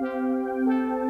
Música